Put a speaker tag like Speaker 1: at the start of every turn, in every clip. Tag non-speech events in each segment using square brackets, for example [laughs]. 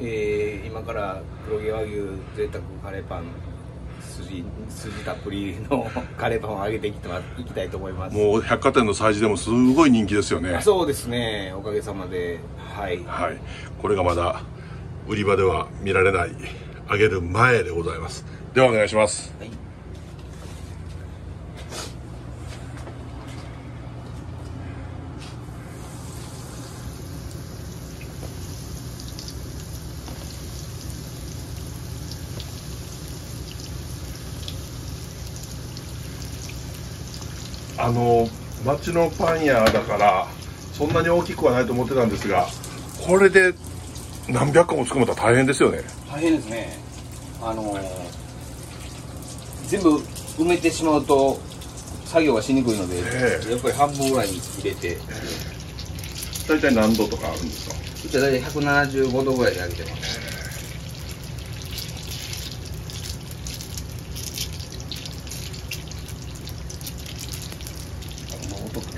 Speaker 1: えー今から黒毛和牛贅沢カレーパン筋筋たっぷりの [laughs] カレーパンを揚げていきたいきたいと思います。
Speaker 2: もう百貨店の催事でもすごい人気ですよね。
Speaker 1: あそうですね。おかげさまで。はい。
Speaker 2: はい。これがまだ売り場では見られない。揚げる前でございます。ではお願いします。
Speaker 1: はい
Speaker 2: あの町のパン屋だからそんなに大きくはないと思ってたんですがこれで何百個も作るのは大変ですよね。
Speaker 1: 大変ですね。あのー全部埋めてしまうと作業がしにくいので、
Speaker 2: ええ。
Speaker 1: やっぱり半分ぐらいに入れて。
Speaker 2: 大体何度とかあるんですか？
Speaker 1: うちは大体175度ぐらいで揚げてます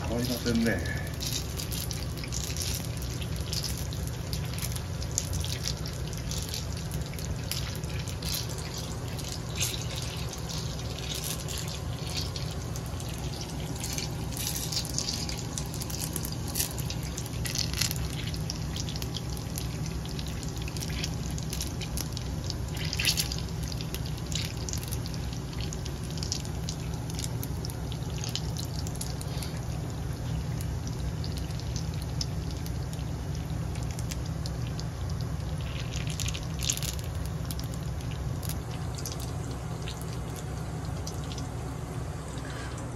Speaker 2: この音た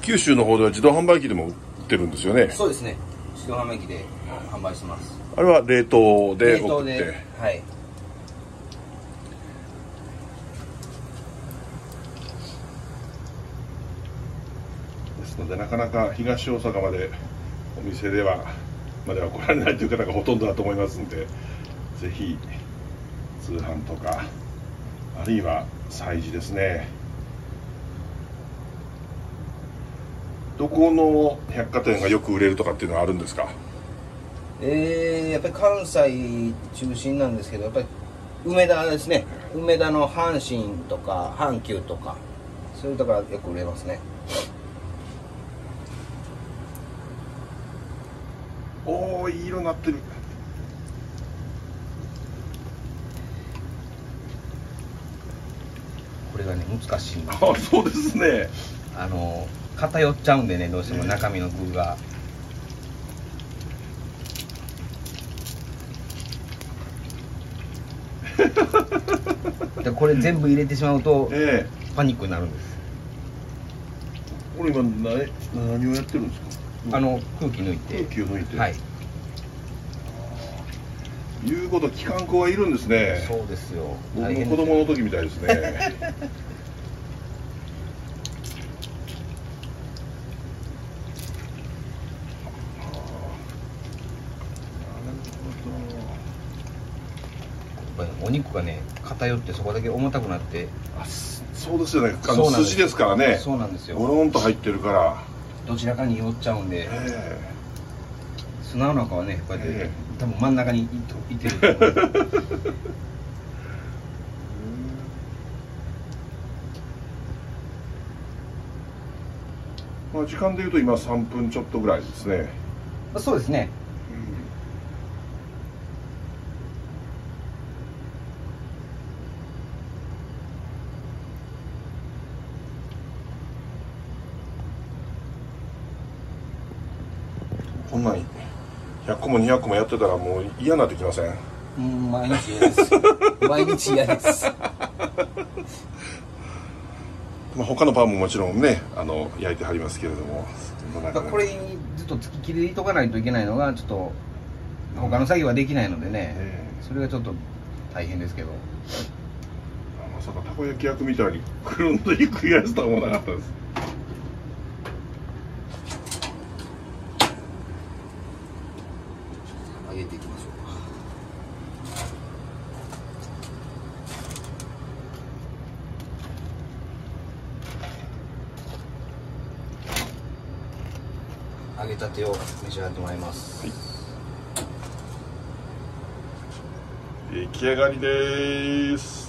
Speaker 2: 九州の方では自動販売機でも売ってるんですよね。
Speaker 1: そうですね。自動販売機で販売してます。
Speaker 2: あれは冷凍で
Speaker 1: 冷
Speaker 2: 送って。
Speaker 1: 凍ではい。
Speaker 2: ですのでなかなか東大阪までお店ではまでは来られないという方がほとんどだと思いますんでぜひ通販とかあるいは催事ですねどこの百貨店がよく売れるとかっていうのはあるんですか？
Speaker 1: えー、やっぱり関西中心なんですけどやっぱり梅田ですね。梅田の阪神とか阪急とかそういうところがよく売れますね。
Speaker 2: おおいい色になってる。
Speaker 1: これがね難しい
Speaker 2: あそうですね。
Speaker 1: あの偏っちゃうんでねどうしても中身の具が。でこれ全部入れてしまうと
Speaker 2: え
Speaker 1: パニックになるんです。
Speaker 2: えこれ今何何をやってるんですか？
Speaker 1: あの空気抜いて。
Speaker 2: 空気を抜いて。
Speaker 1: はい。
Speaker 2: 言うこと機関口がいるんですね。
Speaker 1: そうですよ。
Speaker 2: 僕も子供の時みたいですね [laughs]
Speaker 1: やっぱりお肉がね偏ってそこだけ重たくなって。
Speaker 2: あそそうですよね。あの
Speaker 1: そうなんです。
Speaker 2: 筋ですからね。
Speaker 1: そうなんですよ。
Speaker 2: ゴロンと入ってるから。
Speaker 1: どちらかに寄っちゃうんで。
Speaker 2: え
Speaker 1: 砂の中はねこうやって、
Speaker 2: え
Speaker 1: 多分真ん中にいてる [laughs]
Speaker 2: まあ時間でいうと今3分ちょっとぐらいですね。
Speaker 1: そうですね
Speaker 2: こんなん100個も200個もやってたらもう嫌になってきません？
Speaker 1: うん毎日嫌です。毎日嫌です。[laughs]
Speaker 2: まあ、他のパンももちろんねあの焼いてはりますけれども。
Speaker 1: これにずっとつききりとかないといけないのがちょっと他の作業はできないのでね、
Speaker 2: え。
Speaker 1: それがちょっと大変ですけど。
Speaker 2: まさかたこ焼き焼くみたいにくるんとひっくり返すとは思わなかったです
Speaker 1: 揚げたてを召し上がってもらいます、はい、
Speaker 2: 出来上がりです。